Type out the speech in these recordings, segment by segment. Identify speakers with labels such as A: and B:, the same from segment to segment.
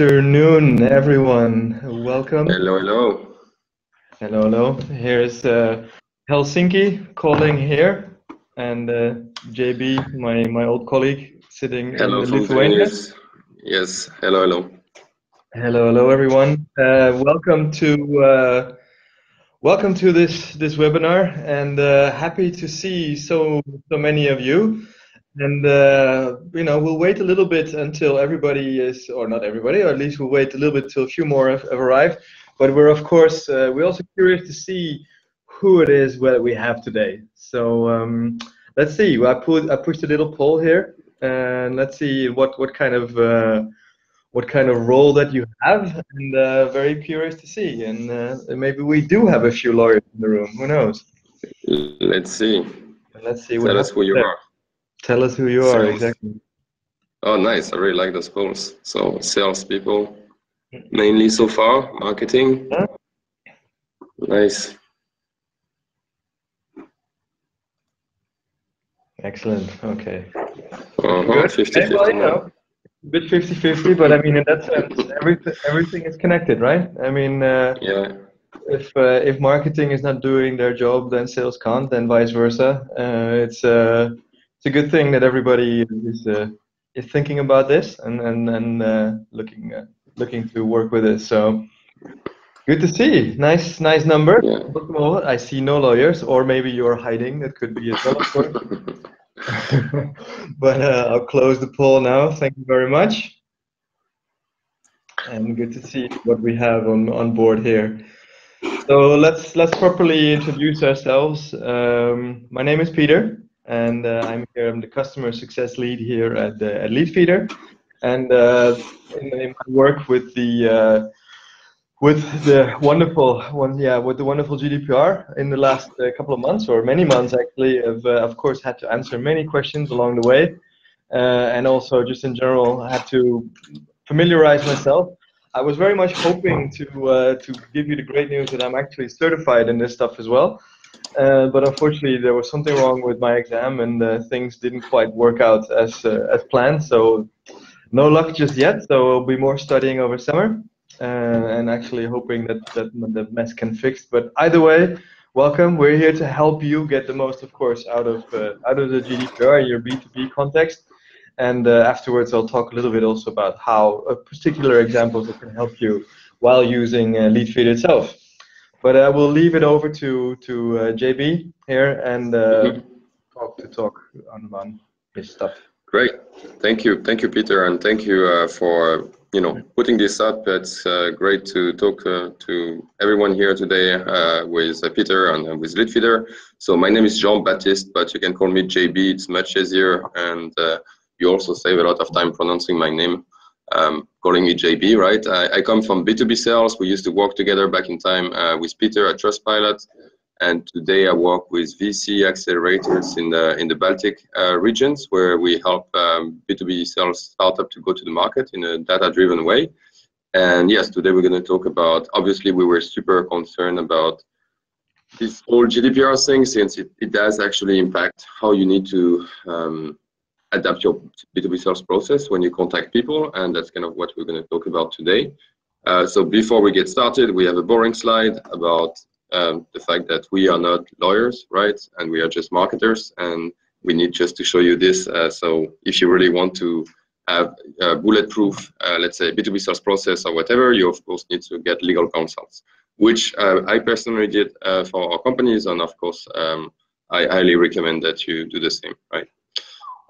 A: afternoon, everyone. Welcome.
B: Hello, hello.
A: Hello, hello. Here's uh, Helsinki calling here, and uh, JB, my, my old colleague, sitting
B: hello
A: in Lithuania.
B: Vilnius. Yes, hello, hello.
A: Hello, hello, everyone. Uh, welcome to uh, welcome to this this webinar, and uh, happy to see so so many of you. And uh, you know, we'll wait a little bit until everybody is, or not everybody, or at least we'll wait a little bit till a few more have, have arrived. But we're of course uh, we're also curious to see who it is that we have today. So um, let's see. I put I pushed a little poll here, and let's see what what kind of uh, what kind of role that you have, and uh, very curious to see. And uh, maybe we do have a few lawyers in the room. Who knows?
B: Let's see.
A: Let's see.
B: Tell us who you
A: there.
B: are.
A: Tell us who you are exactly.
B: Oh, nice. I really like those polls. So, salespeople, mainly so far, marketing.
A: Huh?
B: Nice.
A: Excellent. Okay.
B: Uh-huh.
A: Good.
B: 50
A: Okay, well,
B: 50
A: you know, a bit 50-50, but I mean, in that sense, everything everything is connected, right? I mean, uh,
B: Yeah,
A: if uh, if marketing is not doing their job, then sales can't, and vice versa. Uh, it's uh, it's a good thing that everybody is uh, is thinking about this and and and uh, looking uh, looking to work with it. So good to see. Nice nice number.
B: yeah.
A: I see no lawyers, or maybe you're hiding. That could be as well, of course. but uh, I'll close the poll now. Thank you very much. And good to see what we have on, on board here. So let's let's properly introduce ourselves. Um, my name is Peter, and uh, I'm here. I'm the customer success lead here at uh, at Leadfeeder, and uh, in, my work with the uh, with the wonderful one, yeah, with the wonderful GDPR in the last uh, couple of months or many months actually, I've uh, of course had to answer many questions along the way, uh, and also just in general had to familiarize myself. I was very much hoping to to give you the great news that I'm actually certified in this stuff as well, uh, but unfortunately there was something wrong with my exam and uh, things didn't quite work out as uh, as planned. So no luck just yet. So I'll be more studying over summer uh, and actually hoping that, that the mess can fix. But either way, welcome. We're here to help you get the most, of course, out of uh, out of the GDPR in your B2B context. And afterwards, I'll talk a little bit also about how particular examples that can help you while using uh, Leadfeed itself. But I will leave it over to to uh, JB here and uh,
B: Mhm.
A: talk to talk on, on his stuff.
B: Great. Thank you. Thank you, Peter. And thank you uh, for, you know, putting this up. It's uh, great to talk uh, to everyone here today uh, with uh, Peter and uh, with Leadfeeder. So my name is Jean Baptiste, but you can call me JB. It's much easier. And uh, you also save a lot of time pronouncing my name, um, calling me JB, right? I, I come from B2B sales. We used to work together back in time uh, with Peter at Trustpilot. And today I work with VC accelerators in the in the Baltic uh, regions, where we help um, B2B sales startup to go to the market in a data-driven way. And yes, today we're going to talk about. Obviously, we were super concerned about this whole GDPR thing, since it, it does actually impact how you need to um, adapt your B2B sales process when you contact people, and that's kind of what we're going to talk about today. Uh, so before we get started, we have a boring slide about um, the fact that we are not lawyers, right? And we are just marketers, and we need just to show you this. Uh, so if you really want to have a bulletproof, uh, let's say B2B sales process or whatever, you of course need to get legal counsels, which uh, I personally did uh, for our companies, and of course um, I highly recommend that you do the same, right?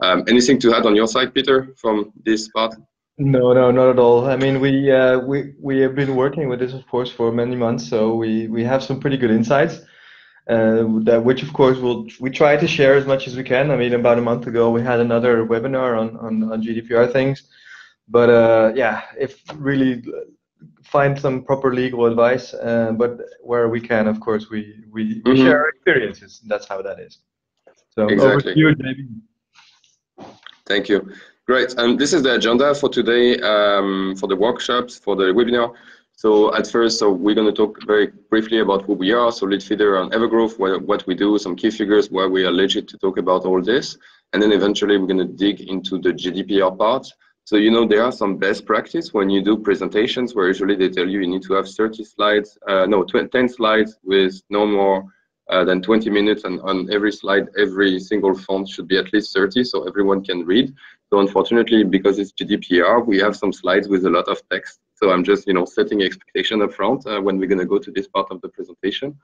B: Um, anything to add on your side, Peter, from this part?
A: No, no, not at all. I mean, we uh, we we have been working with this, of course, for many months, so we we have some pretty good insights. Uh, that which, of course, we'll we try to share as much as we can. I mean, about a month ago, we had another webinar on on, on GDPR things, but uh, yeah, if really find some proper legal advice, uh, but where we can, of course, we we, we
B: Mhm.
A: share our experiences. That's how that is. So over
B: Exactly.
A: to you, JB.
B: Thank you. Great. And this is the agenda for today um, for the workshops, for the webinar. So at first, so we're going to talk very briefly about who we are. So Leadfeeder and Evergrowth, what, what we do, some key figures, why we are legit to talk about all this. And then eventually we're going to dig into the GDPR part. So, you know, there are some best practice when you do presentations where usually they tell you you need to have 30 slides, uh, no, 10 slides with no more uh, than 20 minutes and on every slide, every single font should be at least 30 so everyone can read. So unfortunately, because it's GDPR, we have some slides with a lot of text. So I'm just, you know, setting expectation up front uh, when we're going to go to this part of the presentation.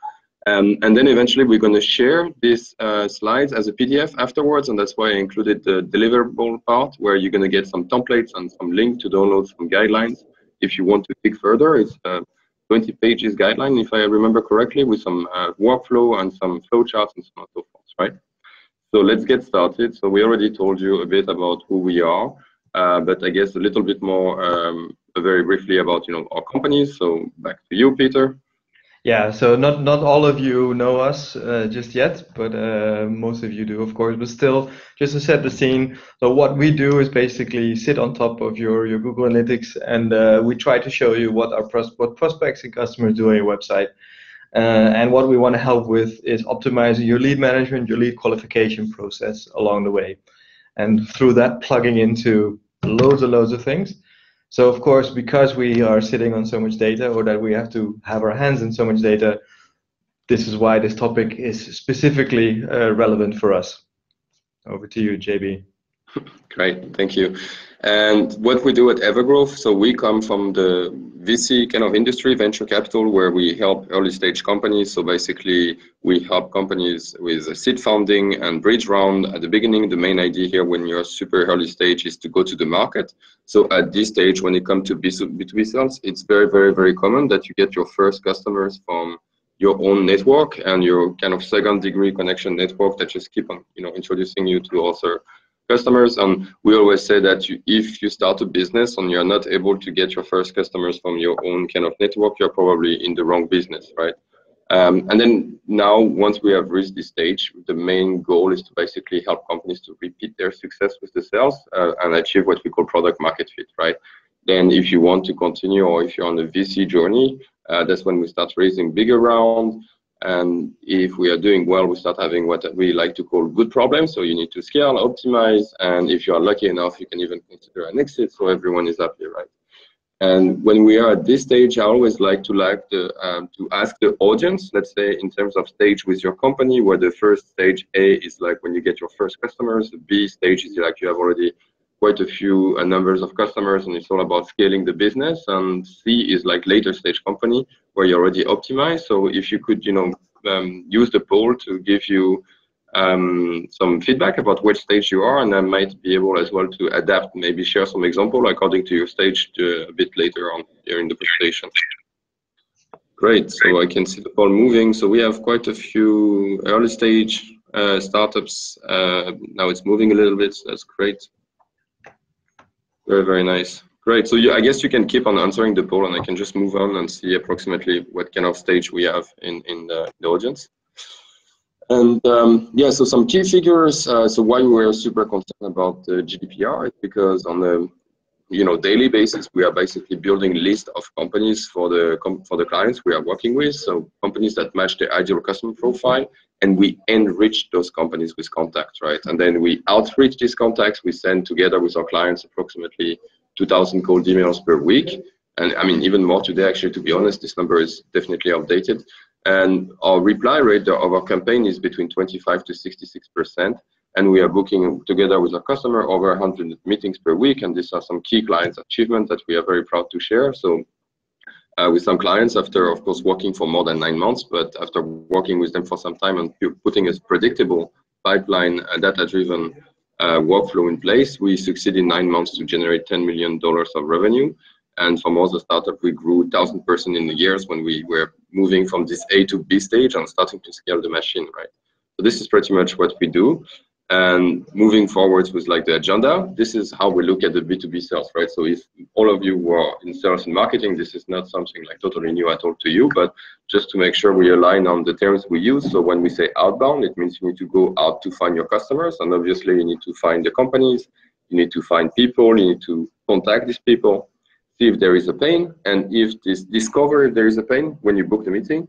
B: Um, and then eventually we're going to share these uh, slides as a PDF afterwards, and that's why I included the deliverable part, where you're going to get some templates and some link to download some guidelines if you want to dig further. It's uh, 20 pages guideline, if I remember correctly, with some uh, workflow and some flowcharts and so on and so forth, right? So let's get started. So we already told you a bit about who we are, uh, but I guess a little bit more um, very briefly about you know our companies. So back to you, Peter.
A: Yeah, so not not all of you know us uh, just yet, but uh, most of you do, of course. But still, just to set the scene, so what we do is basically sit on top of your your Google Analytics, and uh, we try to show you what our pros- what prospects and customers do on your website. Uh, and what we want to help with is optimizing your lead management, your lead qualification process along the way, and through that plugging into loads and loads of things. So of course, because we are sitting on so much data or that we have to have our hands in so much data, this is why this topic is specifically uh, relevant for us. Over to you, JB.
B: Great, thank you. And what we do at Evergrowth, so we come from the VC kind of industry, venture capital, where we help early stage companies. So basically, we help companies with seed funding and bridge round. At the beginning, the main idea here when you're super early stage is to go to the market. So at this stage, when it comes to B2B sales, it's very, very, very common that you get your first customers from your own network and your kind of second degree connection network that just keep on, you know, introducing you to other customers. And we always say that you, if you start a business and you're not able to get your first customers from your own kind of network, you're probably in the wrong business, right? Um, and then now, once we have reached this stage, the main goal is to basically help companies to repeat their success with the sales uh, and achieve what we call product market fit, right? Then, if you want to continue or if you're on the VC journey, uh, that's when we start raising bigger round. And if we are doing well, we start having what we like to call good problems. So you need to scale, optimize, and if you are lucky enough, you can even consider an exit. So everyone is happy, right? And when we are at this stage, I always like to like um, to ask the audience, let's say in terms of stage with your company, where the first stage A is like when you get your first customers, B stage is like you have already quite a few uh, numbers of customers and it's all about scaling the business. And c is like later stage company where you're already optimized. So if you could you know um, use the poll to give you um, some feedback about which stage you are and I might be able as well to adapt maybe share some example according to your stage to, a bit later on during the presentation. Great. So I can see the poll moving. So we have quite a few early stage uh, startups. Uh, now it's moving a little bit. So that's great very, very nice. Great. So you, I guess you can keep on answering the poll and I can just move on and see approximately what kind of stage we have in, in the, the audience. And um, yeah, so some key figures. Uh, so why we are super concerned about the GDPR is because on the you know daily basis we are basically building list of companies for the for the clients we are working with. So companies that match the ideal customer profile, and we enrich those companies with contacts, right? And then we outreach these contacts. We send together with our clients approximately 2,000 cold emails per week. And I mean, even more today, actually, to be honest, this number is definitely outdated. And our reply rate of our campaign is between 25 to 66%. And we are booking together with our customer over 100 meetings per week. And these are some key clients achievements that we are very proud to share. So uh, with some clients after, of course, working for more than nine months, but after working with them for some time and putting a predictable pipeline, uh, data-driven uh, workflow in place, we succeeded in nine months to generate $10 million of revenue. And most of the startup, we grew 1,000% in the years when we were moving from this A to B stage and starting to scale the machine, right? So this is pretty much what we do. And moving forwards with like the agenda, this is how we look at the B2B sales, right? So if all of you were in sales and marketing, this is not something like totally new at all to you, but just to make sure we align on the terms we use. So when we say outbound, it means you need to go out to find your customers. And obviously you need to find the companies, you need to find people, you need to contact these people, see if there is a pain. And if this discover if there is a pain when you book the meeting,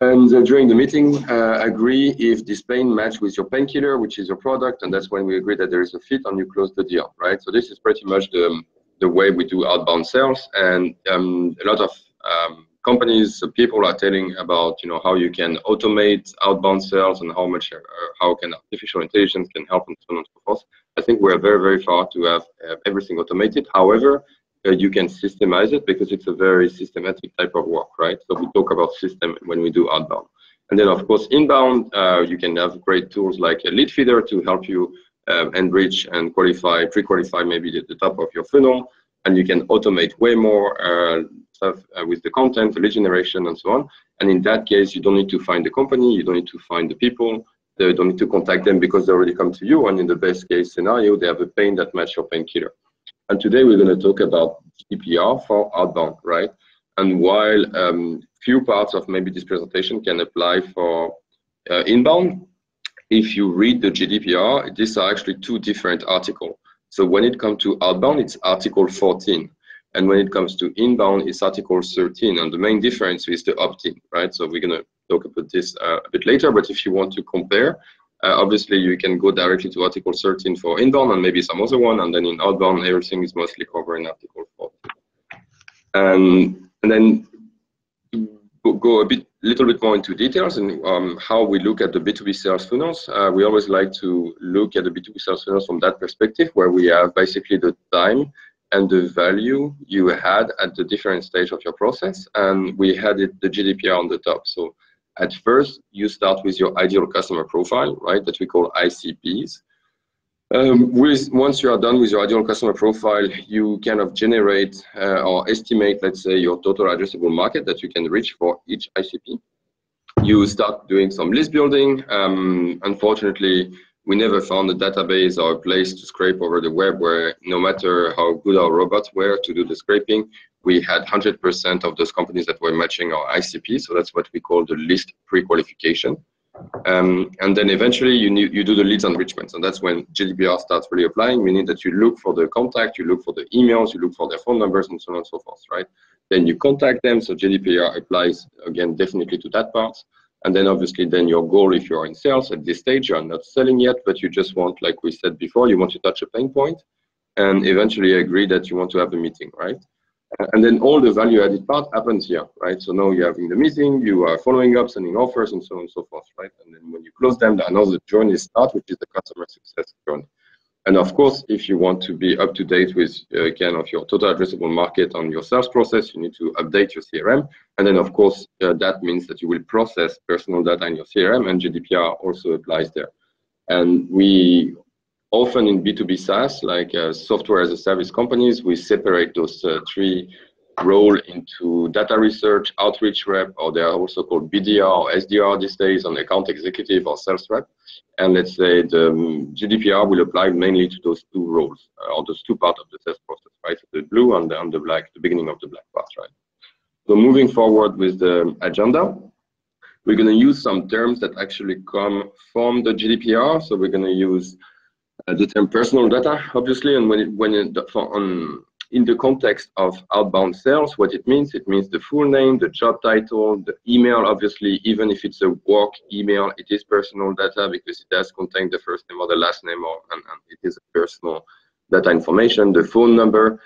B: And uh, during the meeting, uh, agree if this pain match with your painkiller, which is your product, and that's when we agree that there is a fit and you close the deal, right? So this is pretty much the, the way we do outbound sales, and um, a lot of um, companies, uh, people are telling about you know how you can automate outbound sales and how much uh, how can artificial intelligence can help and so on and so forth. I think we're very very far to have, have everything automated. However, uh, you can systemize it because it's a very systematic type of work, right? So we talk about system when we do outbound. And then, of course, inbound, uh, you can have great tools like a Leadfeeder to help you um, enrich and qualify, pre-qualify maybe the, the, top of your funnel. And you can automate way more uh, stuff uh, with the content, the lead generation, and so on. And in that case, you don't need to find the company, you don't need to find the people, they don't need to contact them because they already come to you. And in the best case scenario, they have a pain that matches your painkiller. And today we're going to talk about GDPR for outbound, right? And while um, few parts of maybe this presentation can apply for uh, inbound, if you read the GDPR, these are actually two different articles. So when it comes to outbound, it's Article 14. And when it comes to inbound, it's Article 13. And the main difference is the opt-in, right? So we're going to talk about this uh, a bit later. But if you want to compare, uh, obviously, you can go directly to Article 13 for inbound and maybe some other one, and then in outbound, everything is mostly covered in Article 14. Um, and then go a bit, little bit more into details and um, how we look at the B2B sales funnels. Uh, we always like to look at the B2B sales funnels from that perspective, where we have basically the time and the value you had at the different stage of your process, and we had it, the GDPR on the top. So at first, you start with your ideal customer profile, right, that we call ICPs. Um, with, once you are done with your ideal customer profile, you kind of generate uh, or estimate, let's say, your total addressable market that you can reach for each ICP. You start doing some list building. Um, unfortunately, we never found a database or a place to scrape over the web where no matter how good our robots were to do the scraping, we had 100% of those companies that were matching our ICP. So that's what we call the list pre-qualification. Um, and then eventually you, you do the leads enrichment. And that's when GDPR starts really applying, meaning that you look for the contact, you look for the emails, you look for their phone numbers and so on and so forth, right? Then you contact them. So GDPR applies again, definitely to that part. And then obviously then your goal, if you're in sales at this stage, you're not selling yet, but you just want, like we said before, you want to touch a pain point and eventually agree that you want to have a meeting, right? And then all the value added part happens here, right? So now you're having the meeting, you are following up, sending offers, and so on and so forth, right? And then when you close them, another journey starts, which is the customer success journey. And of course, if you want to be up to date with uh, kind of your total addressable market on your sales process, you need to update your CRM. And then, of course, uh, that means that you will process personal data in your CRM, and GDPR also applies there. And we often in B2B SaaS, like uh, software as a service companies, we separate those uh, three role into data research, outreach rep, or they are also called BDR or SDR these days, on account executive or sales rep. And let's say the um, GDPR will apply mainly to those two roles, uh, or those two parts of the sales process, right? So The blue and the, and the black, the beginning of the black part, right? So moving forward with the agenda, we're going to use some terms that actually come from the GDPR. So we're going to use uh, the term personal data, obviously, and when it, when it, for, on, in the context of outbound sales, what it means, it means the full name, the job title, the email, obviously, even if it's a work email, it is personal data because it does contain the first name or the last name, or, and, and it is personal data information, the phone number,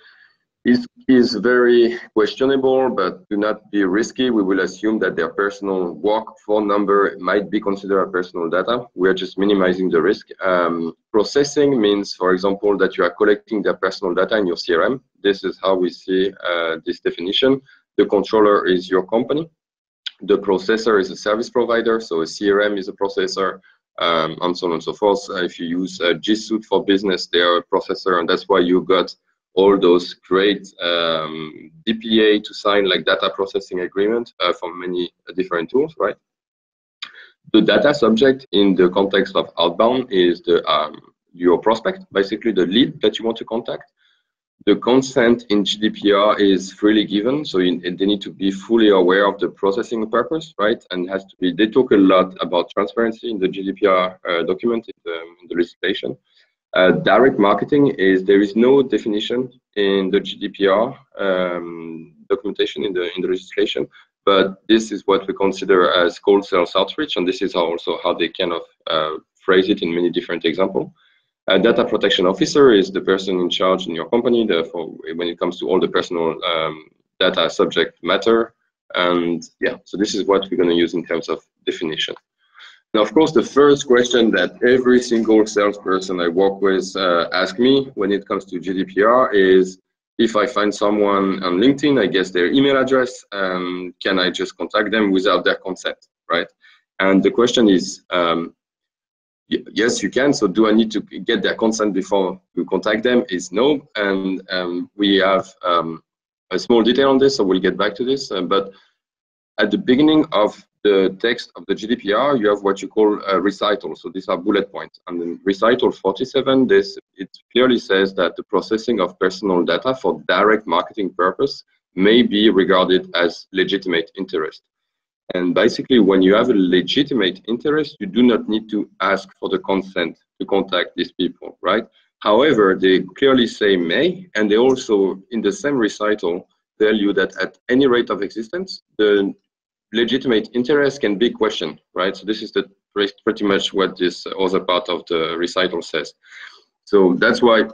B: is, is very questionable, but do not be risky. We will assume that their personal work phone number might be considered a personal data. We're just minimizing the risk. Um, processing means, for example, that you are collecting their personal data in your CRM. This is how we see uh, this definition. The controller is your company. The processor is a service provider, so a CRM is a processor, um, and so on and so forth. Uh, if you use uh, G Suite for business, they are a processor, and that's why you got all those great um, DPA to sign like data processing agreement uh, from many different tools, right? The data subject in the context of outbound is the um, your prospect, basically the lead that you want to contact. The consent in GDPR is freely given, so you, they need to be fully aware of the processing purpose, right? And has to be. They talk a lot about transparency in the GDPR uh, document in the, in the legislation. Uh, direct marketing is there is no definition in the GDPR um, documentation in the in the legislation, but this is what we consider as cold sales outreach, and this is also how they kind of uh, phrase it in many different examples. A data protection officer is the person in charge in your company therefore when it comes to all the personal um, data subject matter. And yeah, so this is what we're going to use in terms of definition. Now, of course, the first question that every single salesperson I work with uh, ask me when it comes to GDPR is, if I find someone on LinkedIn, I guess their email address, um, can I just contact them without their consent, right? And the question is, um, yes, you can. So do I need to get their consent before you contact them? Is no. And um, we have um, a small detail on this, so we'll get back to this. Uh, but at the beginning of the text of the GDPR, you have what you call a recital. So these are bullet points. And in recital 47, this it clearly says that the processing of personal data for direct marketing purpose may be regarded as legitimate interest. And basically, when you have a legitimate interest, you do not need to ask for the consent to contact these people, right? However, they clearly say may, and they also, in the same recital, tell you that at any rate of existence, the legitimate interest can be questioned, right? So this is the pretty much what this other part of the recital says. So that's why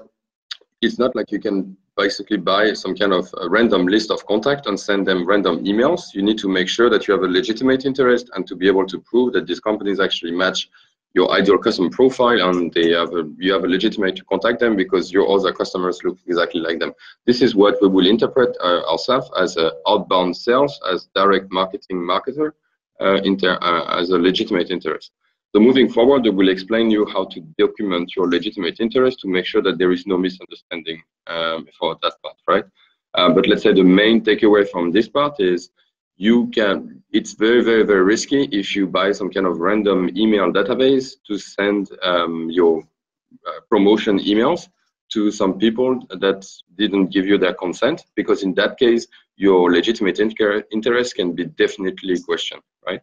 B: it's not like you can basically buy some kind of random list of contact and send them random emails. You need to make sure that you have a legitimate interest and to be able to prove that these companies actually match your ideal customer profile and they have a, you have a legitimate to contact them because your other customers look exactly like them. This is what we will interpret uh, ourselves as outbound sales, as direct marketing marketer, uh, inter, uh, as a legitimate interest. So moving forward, we will explain you how to document your legitimate interest to make sure that there is no misunderstanding um, for that part, right? Uh, but let's say the main takeaway from this part is you can, it's very, very, very risky if you buy some kind of random email database to send um, your uh, promotion emails to some people that didn't give you their consent, because in that case, your legitimate interest can be definitely questioned, right?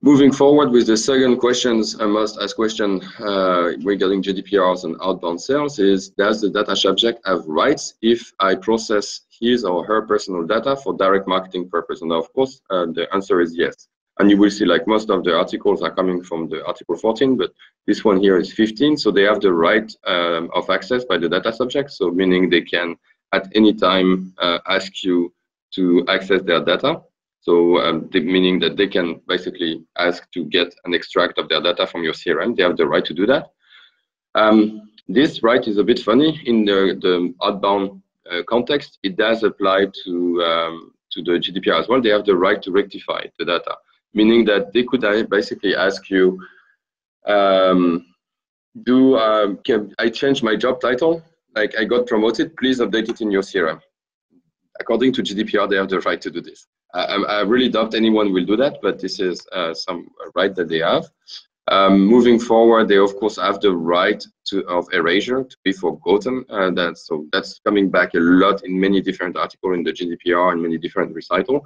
B: Moving forward with the second questions, I must ask question uh, regarding GDPRs and outbound sales is, does the data subject have rights if I process his or her personal data for direct marketing purpose? And of course, uh, the answer is yes. And you will see like most of the articles are coming from the article 14, but this one here is 15. So they have the right um, of access by the data subject. So meaning they can at any time uh, ask you to access their data. So um, meaning that they can basically ask to get an extract of their data from your CRM. They have the right to do that. Um, this right is a bit funny in the, the outbound uh, context. It does apply to um, to the GDPR as well. They have the right to rectify the data, meaning that they could uh, basically ask you, um, do um, I change my job title? Like I got promoted, please update it in your CRM. According to GDPR, they have the right to do this. I, I really doubt anyone will do that, but this is uh, some right that they have. Um, moving forward, they of course have the right to of erasure to be forgotten. Uh, that's so that's coming back a lot in many different articles in the GDPR and many different recital.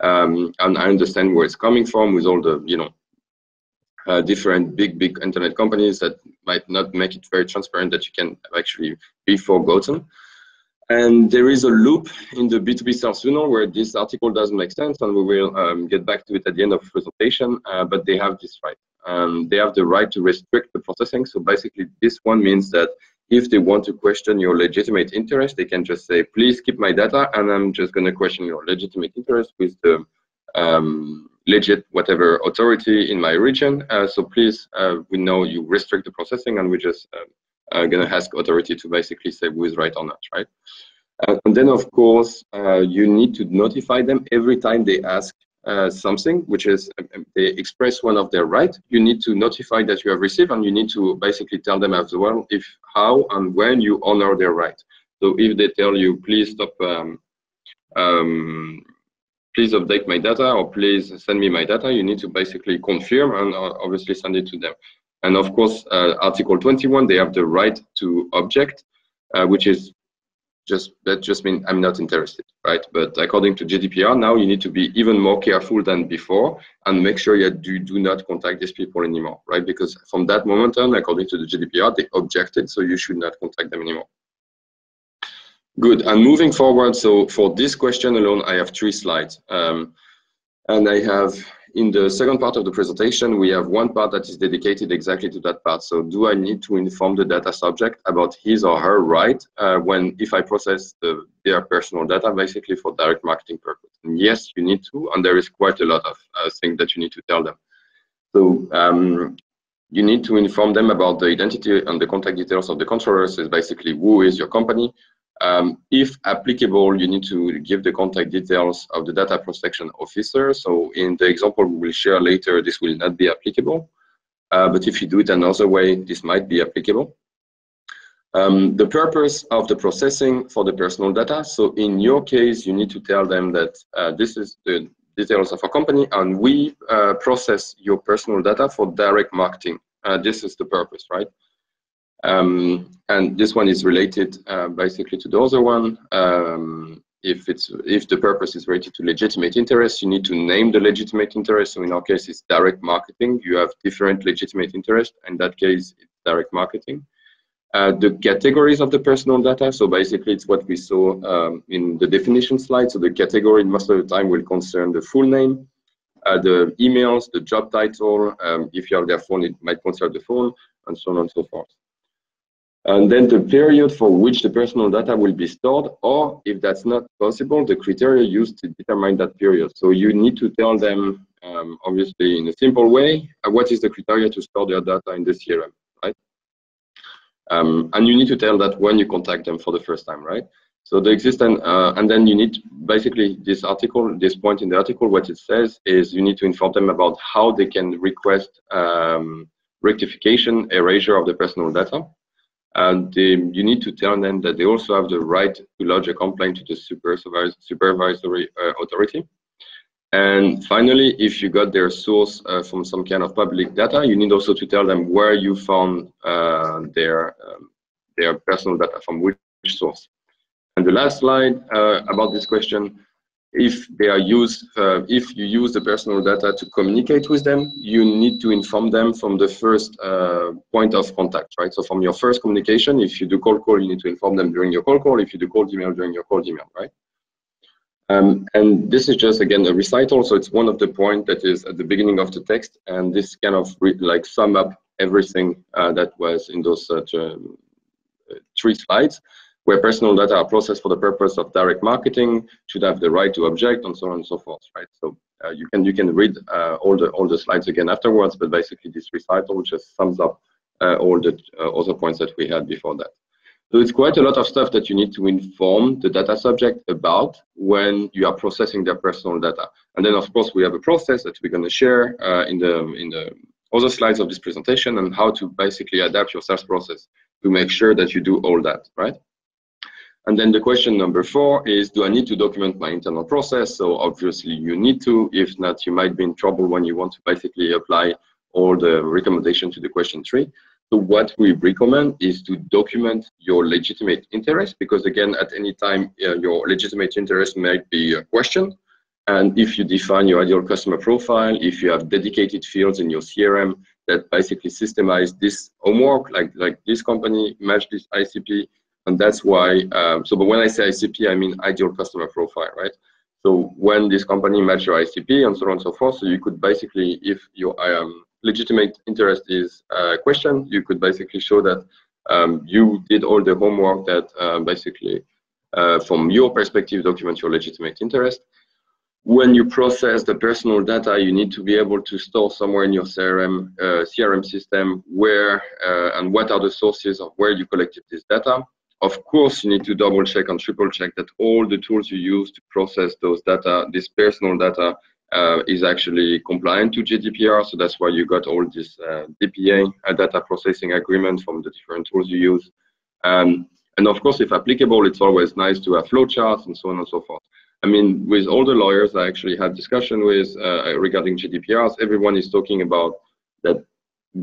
B: Um, and I understand where it's coming from with all the you know uh, different big big internet companies that might not make it very transparent that you can actually be forgotten. And there is a loop in the B2B sales funnel where this article doesn't make sense, and we will um, get back to it at the end of the presentation, uh, but they have this right. Um, they have the right to restrict the processing. So basically, this one means that if they want to question your legitimate interest, they can just say, please keep my data, and I'm just going to question your legitimate interest with the um, legit whatever authority in my region. Uh, so please, uh, we know you restrict the processing, and we just uh, going to ask authority to basically say who is right or not, right? Uh, and then, of course, uh, you need to notify them every time they ask uh, something, which is um, um, they express one of their right. You need to notify that you have received, and you need to basically tell them as well if how and when you honor their right. So if they tell you, please stop, um, um, please update my data, or please send me my data, you need to basically confirm and uh, obviously send it to them. And of course, uh, Article 21, they have the right to object, uh, which is just that just means I'm not interested, right? But according to GDPR, now you need to be even more careful than before and make sure you do, do not contact these people anymore, right? Because from that moment on, according to the GDPR, they objected, so you should not contact them anymore. Good. And moving forward, so for this question alone, I have three slides. Um, and I have, in the second part of the presentation, we have one part that is dedicated exactly to that part. So do I need to inform the data subject about his or her right uh, when, if I process the, their personal data, basically for direct marketing purpose? And yes, you need to, and there is quite a lot of uh, things that you need to tell them. So um, you need to inform them about the identity and the contact details of the controllers is basically who is your company, um, if applicable, you need to give the contact details of the data protection officer. So in the example we will share later, this will not be applicable. Uh, but if you do it another way, this might be applicable. Um, the purpose of the processing for the personal data. So in your case, you need to tell them that uh, this is the details of a company and we uh, process your personal data for direct marketing. Uh, this is the purpose, right? Um, and this one is related uh, basically to the other one. Um, if it's if the purpose is related to legitimate interest, you need to name the legitimate interest. So in our case, it's direct marketing. You have different legitimate interest. In that case, it's direct marketing. Uh, the categories of the personal data. So basically, it's what we saw um, in the definition slide. So the category most of the time will concern the full name, uh, the emails, the job title. Um, if you have their phone, it might concern the phone, and so on and so forth and then the period for which the personal data will be stored, or if that's not possible, the criteria used to determine that period. So you need to tell them, um, obviously in a simple way, uh, what is the criteria to store their data in the CRM, right? Um, and you need to tell that when you contact them for the first time, right? So the existing, uh, and then you need, basically this article, this point in the article, what it says is you need to inform them about how they can request um, rectification, erasure of the personal data and um, you need to tell them that they also have the right to lodge a complaint to the supervisory uh, authority. And finally, if you got their source uh, from some kind of public data, you need also to tell them where you found uh, their, um, their personal data, from which source. And the last slide uh, about this question, if they are used, uh, if you use the personal data to communicate with them, you need to inform them from the first uh, point of contact, right? So from your first communication, if you do cold call, you need to inform them during your cold call. If you do cold email, during your cold email, right? Um, and this is just again a recital, so it's one of the point that is at the beginning of the text, and this kind of like sum up everything uh, that was in those uh, three slides where personal data are processed for the purpose of direct marketing, should have the right to object, and so on and so forth, right? So uh, you can you can read uh, all the all the slides again afterwards, but basically this recital just sums up uh, all the uh, other points that we had before that. So it's quite a lot of stuff that you need to inform the data subject about when you are processing their personal data. And then of course we have a process that we're going to share uh, in the in the other slides of this presentation and how to basically adapt your sales process to make sure that you do all that, right? And then the question number four is, do I need to document my internal process? So obviously you need to, if not, you might be in trouble when you want to basically apply all the recommendation to the question three. So what we recommend is to document your legitimate interest, because again, at any time, uh, your legitimate interest might be a question. And if you define your ideal customer profile, if you have dedicated fields in your CRM that basically systemize this homework, like, like this company, match this ICP, and that's why, um, so but when I say ICP, I mean ideal customer profile, right? So when this company match your ICP and so on and so forth, so you could basically, if your um, legitimate interest is uh, questioned, you could basically show that um, you did all the homework that uh, basically, uh, from your perspective, document your legitimate interest. When you process the personal data, you need to be able to store somewhere in your CRM, uh, CRM system where uh, and what are the sources of where you collected this data. Of course, you need to double check and triple check that all the tools you use to process those data, this personal data, uh, is actually compliant to GDPR. So that's why you got all this uh, DPA uh, data processing agreement from the different tools you use. Um, and of course, if applicable, it's always nice to have flowcharts and so on and so forth. I mean, with all the lawyers I actually had discussion with uh, regarding GDPRs, everyone is talking about that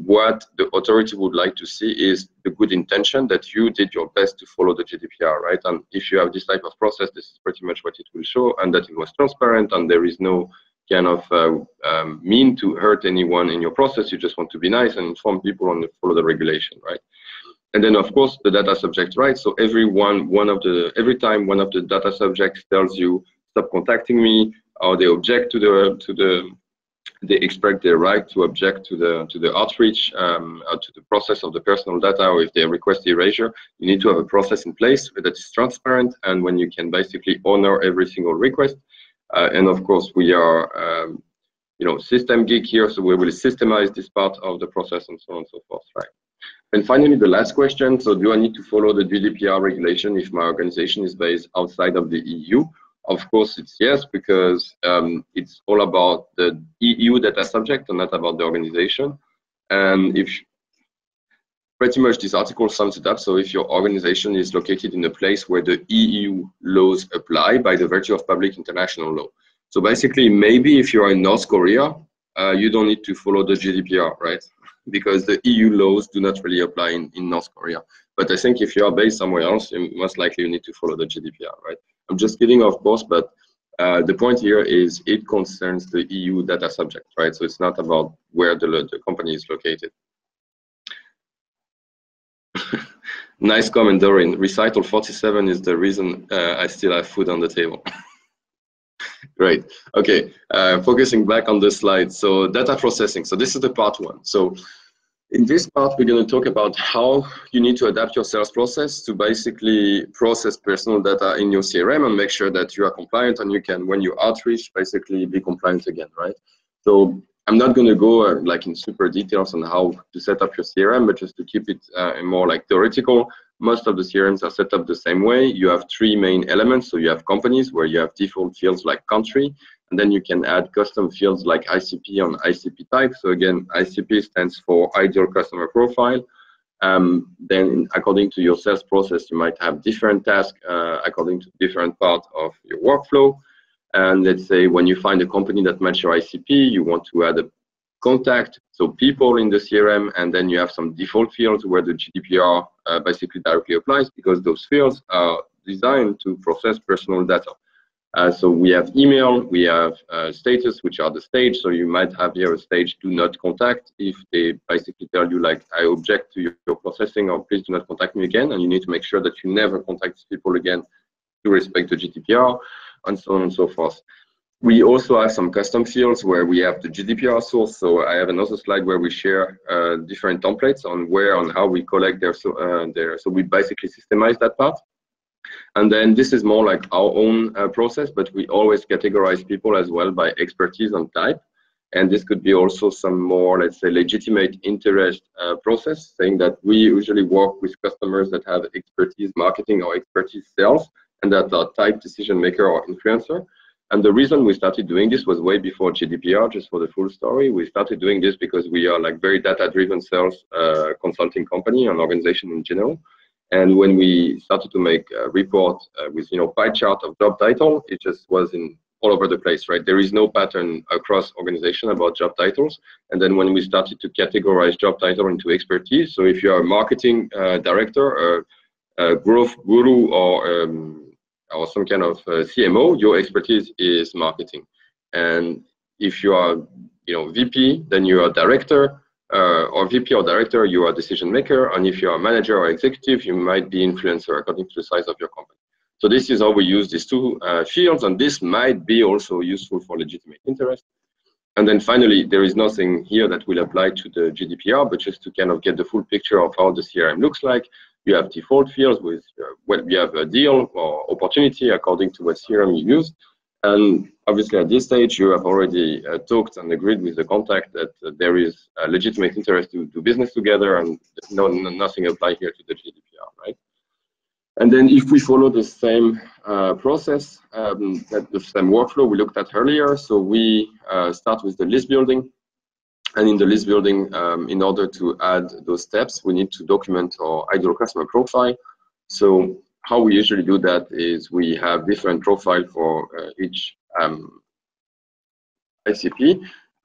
B: what the authority would like to see is the good intention that you did your best to follow the GDPR, right? And if you have this type of process, this is pretty much what it will show, and that it was transparent and there is no kind of uh, um, mean to hurt anyone in your process. You just want to be nice and inform people and follow the regulation, right? And then of course the data subject right. So every one one of the every time one of the data subjects tells you stop contacting me or they object to the to the they expect their right to object to the to the outreach um, uh, to the process of the personal data or if they request erasure you need to have a process in place that is transparent and when you can basically honor every single request. Uh, and of course we are um, you know system geek here so we will systemize this part of the process and so on and so forth right? And finally the last question. So do i need to follow the gdpr regulation if my organization is based outside of the eu of course, it's yes, because um, it's all about the EU data subject and not about the organization. And if pretty much this article sums it up, so if your organization is located in a place where the EU laws apply by the virtue of public international law. So basically, maybe if you're in North Korea, uh, you don't need to follow the GDPR, right? Because the EU laws do not really apply in, in North Korea. But I think if you are based somewhere else, you most likely you need to follow the GDPR, right? I'm just kidding, of course, but uh, the point here is it concerns the EU data subject, right? So it's not about where the, the company is located. nice comment, Doreen. Recital 47 is the reason uh, I still have food on the table. Great. Okay, uh, focusing back on the slide. So data processing. So this is the part one. So in this part, we're going to talk about how you need to adapt your sales process to basically process personal data in your CRM and make sure that you are compliant and you can, when you outreach, basically be compliant again, right? So I'm not going to go uh, like in super details on how to set up your CRM, but just to keep it uh, more like theoretical, most of the CRMs are set up the same way. You have three main elements. So you have companies where you have default fields like country, and then you can add custom fields like ICP on ICP type. So again, ICP stands for ideal customer profile. Um, then according to your sales process, you might have different tasks uh, according to different part of your workflow. And let's say when you find a company that matches your ICP, you want to add a contact, so people in the CRM, and then you have some default fields where the GDPR uh, basically directly applies because those fields are designed to process personal data. Uh, so we have email, we have uh, status, which are the stage. So you might have here a stage do not contact if they basically tell you like, I object to your, your processing or please do not contact me again. And you need to make sure that you never contact people again to respect the GDPR and so on and so forth. We also have some custom fields where we have the GDPR source. So I have another slide where we share uh, different templates on where and how we collect their, so, uh, their, so we basically systemize that part. And then this is more like our own uh, process, but we always categorize people as well by expertise and type. And this could be also some more, let's say, legitimate interest uh, process, saying that we usually work with customers that have expertise marketing or expertise sales and that are type decision maker or influencer. And the reason we started doing this was way before GDPR, just for the full story. We started doing this because we are like very data-driven sales uh, consulting company and organization in general. And when we started to make a report uh, with you know pie chart of job title, it just was in all over the place, right? There is no pattern across organization about job titles. And then when we started to categorize job title into expertise, so if you are a marketing uh, director, a, a growth guru, or um, or some kind of uh, CMO, your expertise is marketing. And if you are you know VP, then you are director uh, or VP or director, you are decision maker. And if you are a manager or executive, you might be influencer according to the size of your company. So this is how we use these two uh, fields, and this might be also useful for legitimate interest. And then finally, there is nothing here that will apply to the GDPR, but just to kind of get the full picture of how the CRM looks like, you have default fields with, uh, well, you have a deal or opportunity according to what CRM you use. And obviously, at this stage, you have already uh, talked and agreed with the contact that uh, there is a legitimate interest to do business together, and no, no, nothing apply here to the GDPR, right? And then if we follow the same uh, process, um, the same workflow we looked at earlier, so we uh, start with the list building. And in the list building, um, in order to add those steps, we need to document our ideal customer profile. So how we usually do that is we have different profile for uh, each um, ICP,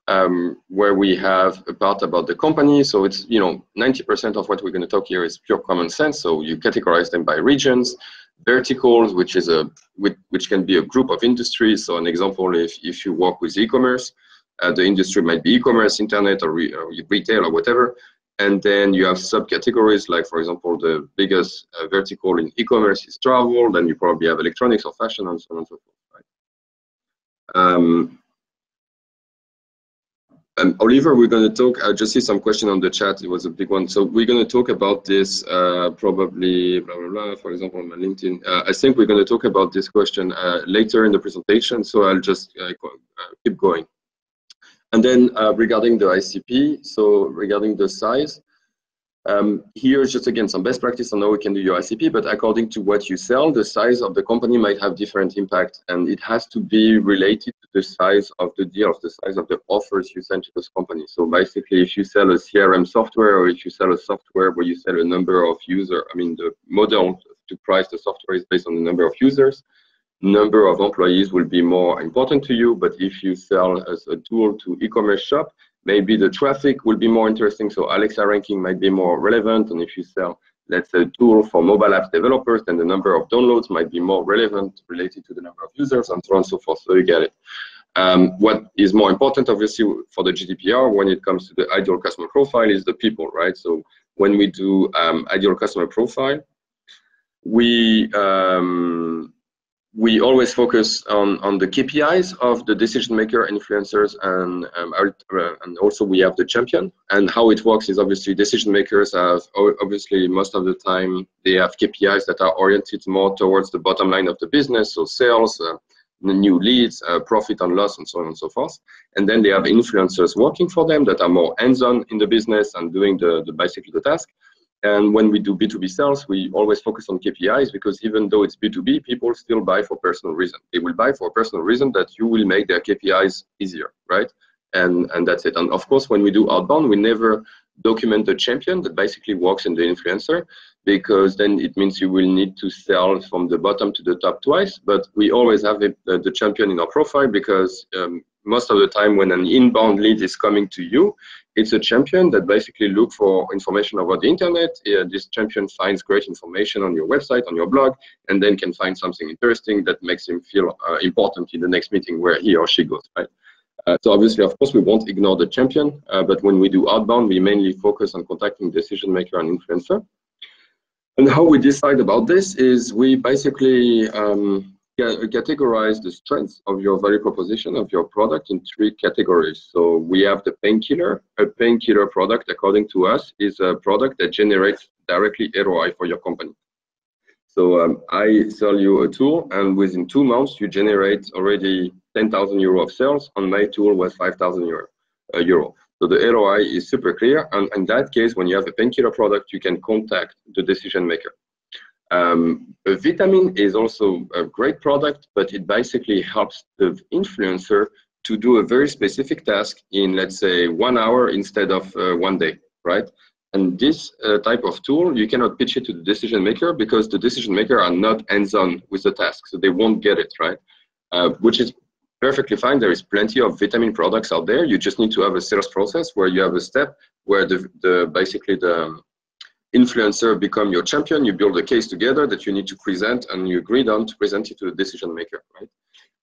B: um, where we have a part about the company. So it's, you know, 90% of what we're going to talk here is pure common sense. So you categorize them by regions, verticals, which is a, which, which can be a group of industries. So an example, if, if you work with e-commerce, uh, the industry might be e-commerce, internet, or, re, or, retail, or whatever. And then you have subcategories like for example the biggest uh, vertical in e-commerce is travel then you probably have electronics or fashion and so on and so forth right? um, um, Oliver, we're going to talk. I just see some question on the chat. It was a big one. So we're going to talk about this uh, probably, blah, blah, blah, for example, on my LinkedIn. Uh, I think we're going to talk about this question uh, later in the presentation. So I'll just uh, uh, keep going. And then uh, regarding the ICP, so regarding the size, um, here's just again some best practice on how we can do your ICP, but according to what you sell, the size of the company might have different impact, and it has to be related to the size of the deals, the size of the offers you send to those companies. So basically, if you sell a CRM software, or if you sell a software where you sell a number of users, I mean the model to price the software is based on the number of users. Number of employees will be more important to you, but if you sell as a tool to e-commerce shop, maybe the traffic will be more interesting. So Alexa ranking might be more relevant. And if you sell, let's say, a tool for mobile apps developers, then the number of downloads might be more relevant related to the number of users and so on and so forth. So you get it. Um, what is more important, obviously, for the GDPR when it comes to the ideal customer profile is the people, right? So when we do um, ideal customer profile, we um, we always focus on, on the KPIs of the decision maker influencers and um, uh, and also we have the champion. And how it works is obviously decision makers have obviously most of the time they have KPIs that are oriented more towards the bottom line of the business so sales uh, new leads uh, profit and loss and so on and so forth. And then they have influencers working for them that are more hands-on in the business and doing the, the basically the task and when we do B2B sales, we always focus on KPIs because even though it's B2B, people still buy for personal reason. They will buy for a personal reason that you will make their KPIs easier, right? And, and that's it. And of course, when we do outbound, we never document the champion that basically works in the influencer because then it means you will need to sell from the bottom to the top twice. But we always have the, the champion in our profile because um, most of the time when an inbound lead is coming to you, it's a champion that basically look for information over the internet. Uh, this champion finds great information on your website, on your blog, and then can find something interesting that makes him feel uh, important in the next meeting where he or she goes, right? Uh, so obviously, of course, we won't ignore the champion, uh, but when we do outbound, we mainly focus on contacting decision maker and influencer. And how we decide about this is we basically um, categorize the strengths of your value proposition of your product in three categories. So we have the painkiller. A painkiller product, according to us, is a product that generates directly ROI for your company. So um, I sell you a tool, and within two months, you generate already 10,000 euro of sales. On my tool was 5,000 euro. Uh, euro. So the ROI is super clear. And in that case, when you have a painkiller product, you can contact the decision maker. Um, vitamin is also a great product, but it basically helps the influencer to do a very specific task in, let's say, one hour instead of uh, one day, right? And this uh, type of tool, you cannot pitch it to the decision maker because the decision maker are not hands-on with the task, so they won't get it, right? Uh, which is perfectly fine. There is plenty of vitamin products out there. You just need to have a sales process where you have a step where the, the basically the influencer become your champion. You build a case together that you need to present and you agreed on to present it to the decision maker, right?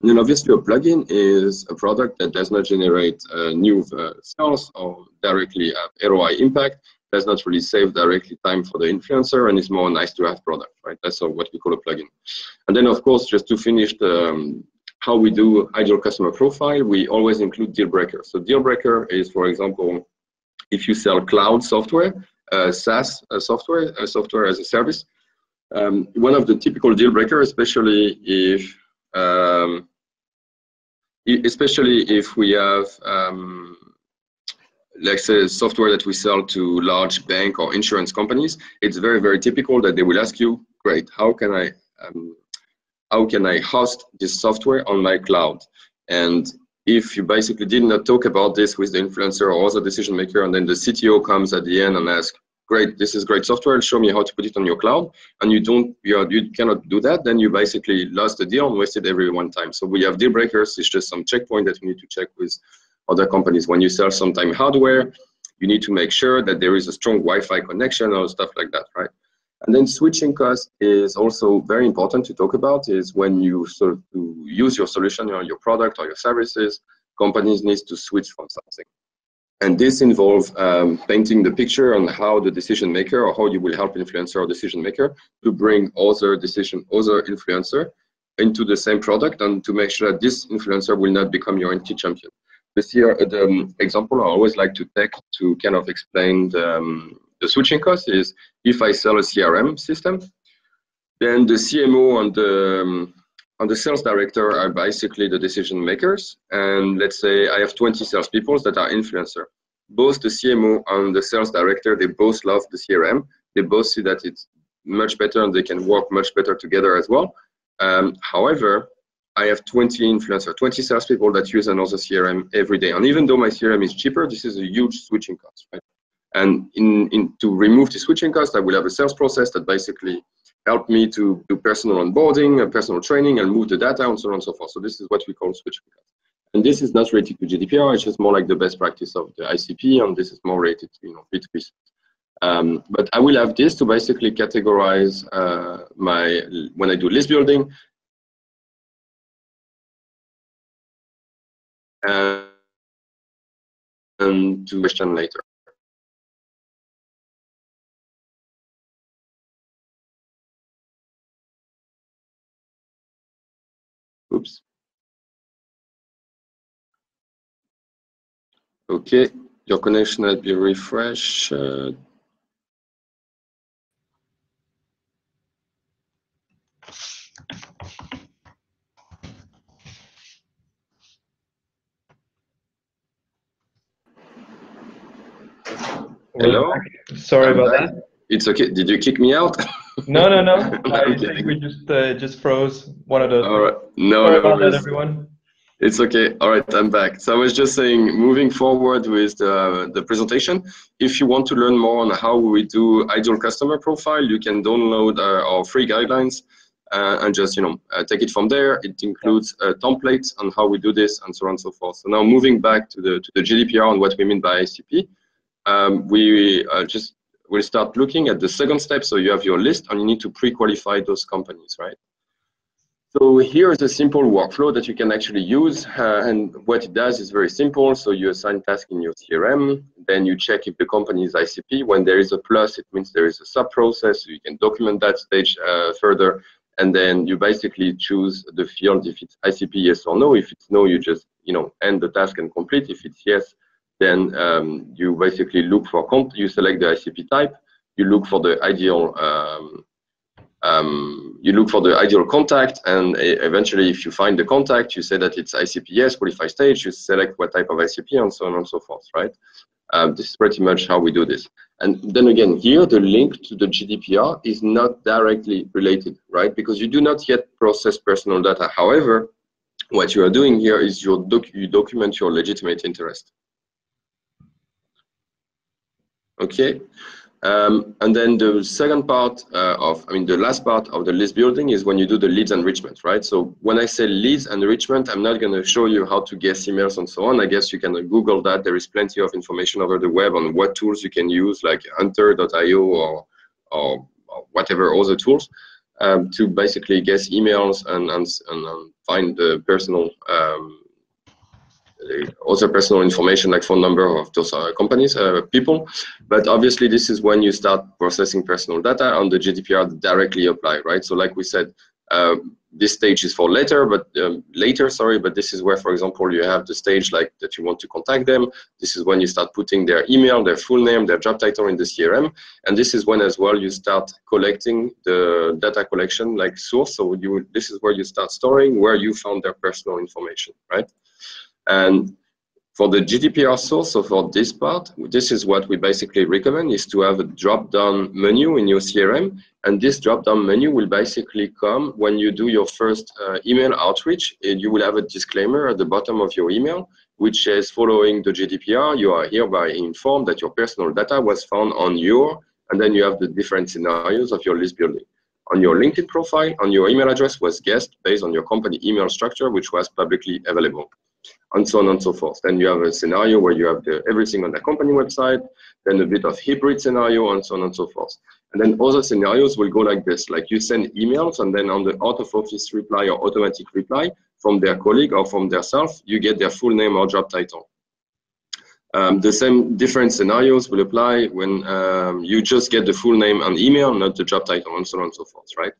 B: And then obviously a plugin is a product that does not generate uh, new uh, sales or directly have ROI impact, does not really save directly time for the influencer and is more nice to have product, right? That's what we call a plugin. And then of course, just to finish the, um, how we do ideal customer profile, we always include deal breaker. So deal breaker is, for example, if you sell cloud software, SaaS uh, software, uh, software as a service. Um, one of the typical deal breakers, especially if um, especially if we have um, let's say software that we sell to large bank or insurance companies, it's very, very typical that they will ask you, great, how can I, um, how can I host this software on my cloud? And if you basically did not talk about this with the influencer or other decision maker, and then the CTO comes at the end and asks, great, this is great software, show me how to put it on your cloud, and you don't, you, are, you cannot do that, then you basically lost the deal and wasted every one time. So we have deal breakers, it's just some checkpoint that we need to check with other companies. When you sell sometime hardware, you need to make sure that there is a strong Wi-Fi connection or stuff like that, right? And then switching cost is also very important to talk about is when you sort of use your solution or your product or your services, companies need to switch from something. And this involves um, painting the picture on how the decision maker or how you will help influencer or decision maker to bring other decision, other influencer into the same product and to make sure that this influencer will not become your anti-champion. This year, the um, example I always like to take to kind of explain the, um, the switching cost is if I sell a CRM system, then the CMO and the um, and the sales director are basically the decision makers. And let's say I have 20 salespeople that are influencer. Both the CMO and the sales director, they both love the CRM. They both see that it's much better and they can work much better together as well. Um, however, I have 20 influencers, 20 salespeople that use another CRM every day. And even though my CRM is cheaper, this is a huge switching cost, right? And in, in to remove the switching cost, I will have a sales process that basically help me to do personal onboarding, and personal training, and move the data, and so on and so forth. So this is what we call switching cost. And this is not related to GDPR, it's just more like the best practice of the ICP, and this is more related to you know, B2B. Um, but I will have this to basically categorize uh, my, when I do list building, and to question later. Okay, your connection has been refreshed. Uh, Hello.
A: Sorry about that.
B: It's okay. Did you kick me out?
A: no, no, no. I think we just uh, just froze one of the.
B: All right. No,
A: Sorry
B: no,
A: about that, everyone.
B: It's okay. All right, I'm back. So I was just saying, moving forward with the, the presentation, if you want to learn more on how we do ideal customer profile, you can download uh, our free guidelines uh, and just you know uh, take it from there. It includes a template on how we do this and so on and so forth. So now moving back to the to the GDPR and what we mean by ICP, um, we uh, just will start looking at the second step. So you have your list and you need to pre-qualify those companies, right? So here is a simple workflow that you can actually use. Uh, and what it does is very simple. So you assign task in your CRM, then you check if the company is ICP. When there is a plus, it means there is a sub-process. So you can document that stage uh, further. And then you basically choose the field if it's ICP, yes or no. If it's no, you just you know end the task and complete. If it's yes, then um, you basically look for, you select the ICP type, you look for the ideal um, um, you look for the ideal contact and eventually if you find the contact you say that it's ICPS qualify stage you select what type of ICP and so on and so forth right? Um, this is pretty much how we do this. And then again here the link to the GDPR is not directly related right? Because you do not yet process personal data. However what you are doing here is doc you document your legitimate interest. Okay um, and then the second part uh, of, I mean, the last part of the list building is when you do the leads enrichment, right? So when I say leads enrichment, I'm not going to show you how to guess emails and so on. I guess you can Google that. There is plenty of information over the web on what tools you can use, like Hunter.io or, or, whatever other tools, um, to basically guess emails and, and, and find the personal um, other personal information like phone number of those uh, companies, uh, people. But obviously this is when you start processing personal data and the GDPR directly apply, right? So like we said, uh, this stage is for later, but um, later, sorry, but this is where, for example, you have the stage like that you want to contact them. This is when you start putting their email, their full name, their job title in the CRM. And this is when as well you start collecting the data collection like source. So you, this is where you start storing where you found their personal information, right? And for the GDPR source, so for this part, this is what we basically recommend is to have a drop-down menu in your CRM. And this drop-down menu will basically come when you do your first uh, email outreach. And you will have a disclaimer at the bottom of your email, which says following the GDPR, you are hereby informed that your personal data was found on your, and then you have the different scenarios of your list building. On your LinkedIn profile, on your email address was guessed based on your company email structure, which was publicly available and so on and so forth. Then you have a scenario where you have the, everything on the company website, then a bit of hybrid scenario, and so on and so forth. And then other scenarios will go like this, like you send emails, and then on the out of office reply or automatic reply from their colleague or from their self, you get their full name or job title. Um, the same different scenarios will apply when um, you just get the full name and email, not the job title and so on and so forth, right?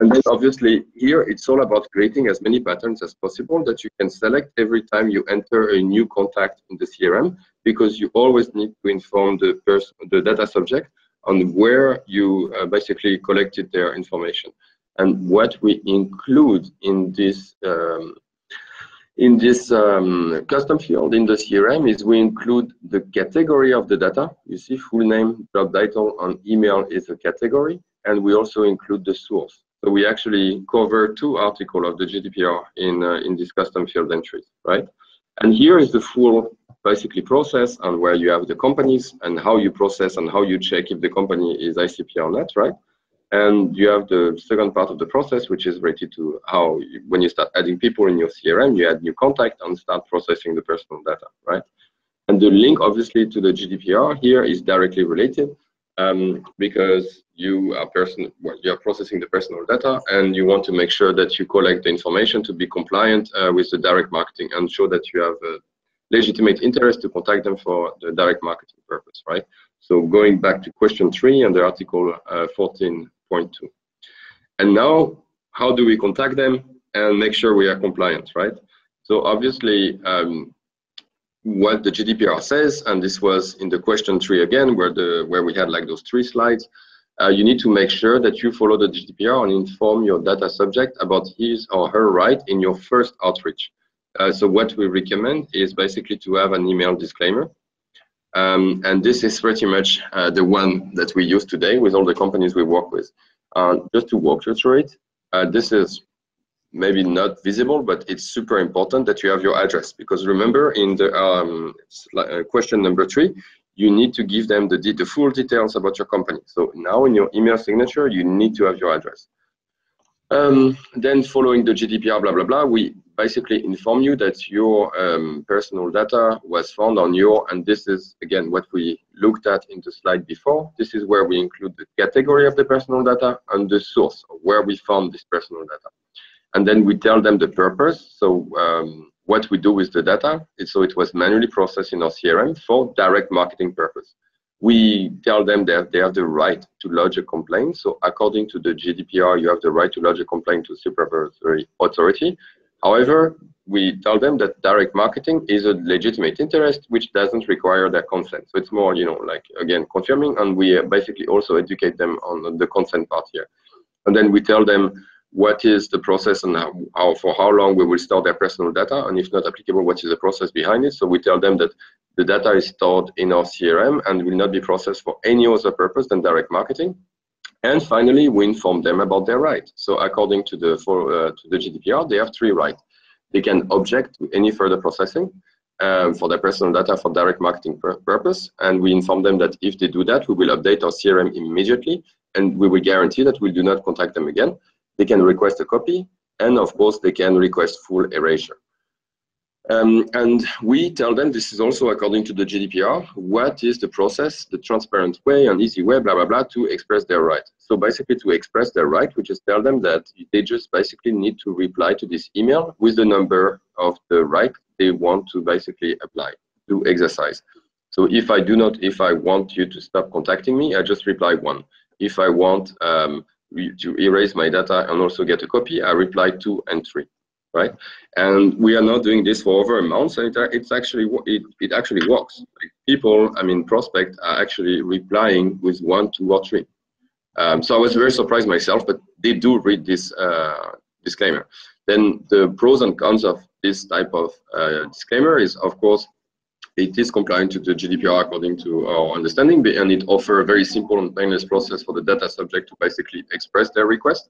B: And then obviously here it's all about creating as many patterns as possible that you can select every time you enter a new contact in the CRM because you always need to inform the person, the data subject on where you uh, basically collected their information. And what we include in this um, in this um, custom field in the CRM is we include the category of the data. You see full name, job title, and email is a category. And we also include the source. So we actually cover two articles of the GDPR in, uh, in this custom field entries, right? And here is the full basically process and where you have the companies and how you process and how you check if the company is ICP or not, right? And you have the second part of the process, which is related to how, you, when you start adding people in your CRM, you add new contact and start processing the personal data, right? And the link, obviously, to the GDPR here is directly related um, because you are person well, you are processing the personal data and you want to make sure that you collect the information to be compliant uh, with the direct marketing and show that you have a legitimate interest to contact them for the direct marketing purpose, right? So going back to question three and the article uh, 14.2. And now, how do we contact them and make sure we are compliant, right? So obviously, um, what the GDPR says, and this was in the question three again, where the where we had like those three slides. Uh, you need to make sure that you follow the GDPR and inform your data subject about his or her right in your first outreach. Uh, so what we recommend is basically to have an email disclaimer. Um, and this is pretty much uh, the one that we use today with all the companies we work with. Uh, just to walk you through it, uh, this is maybe not visible, but it's super important that you have your address because remember in the um, uh, question number three, you need to give them the, the full details about your company. So now in your email signature, you need to have your address. Um, then following the GDPR, blah, blah, blah, we basically inform you that your um, personal data was found on your, and this is again what we looked at in the slide before. This is where we include the category of the personal data and the source, where we found this personal data and then we tell them the purpose. So um, what we do with the data, so it was manually processed in our CRM for direct marketing purpose. We tell them that they have the right to lodge a complaint. So according to the GDPR, you have the right to lodge a complaint to supervisory authority. However, we tell them that direct marketing is a legitimate interest which doesn't require their consent. So it's more, you know, like again, confirming, and we basically also educate them on the consent part here. And then we tell them what is the process and how, for how long we will store their personal data, and if not applicable, what is the process behind it. So we tell them that the data is stored in our CRM and will not be processed for any other purpose than direct marketing. And finally, we inform them about their right. So according to the, for, uh, to the GDPR, they have three rights. They can object to any further processing um, for their personal data for direct marketing pur purpose. And we inform them that if they do that, we will update our CRM immediately and we will guarantee that we do not contact them again they can request a copy, and of course, they can request full erasure. Um, and we tell them this is also according to the GDPR, what is the process, the transparent way and easy way, blah, blah, blah, to express their right. So basically to express their right, we just tell them that they just basically need to reply to this email with the number of the right they want to basically apply, to exercise. So if I do not, if I want you to stop contacting me, I just reply one. If I want um, to erase my data and also get a copy, I reply two and three, right? And we are not doing this for over a month, and it, it's actually it, it actually works. Like people, I mean, prospect are actually replying with one, two, or three. Um, so I was very surprised myself, but they do read this uh, disclaimer. Then the pros and cons of this type of uh, disclaimer is, of course, it is compliant to the GDPR according to our understanding, and it offers a very simple and painless process for the data subject to basically express their request.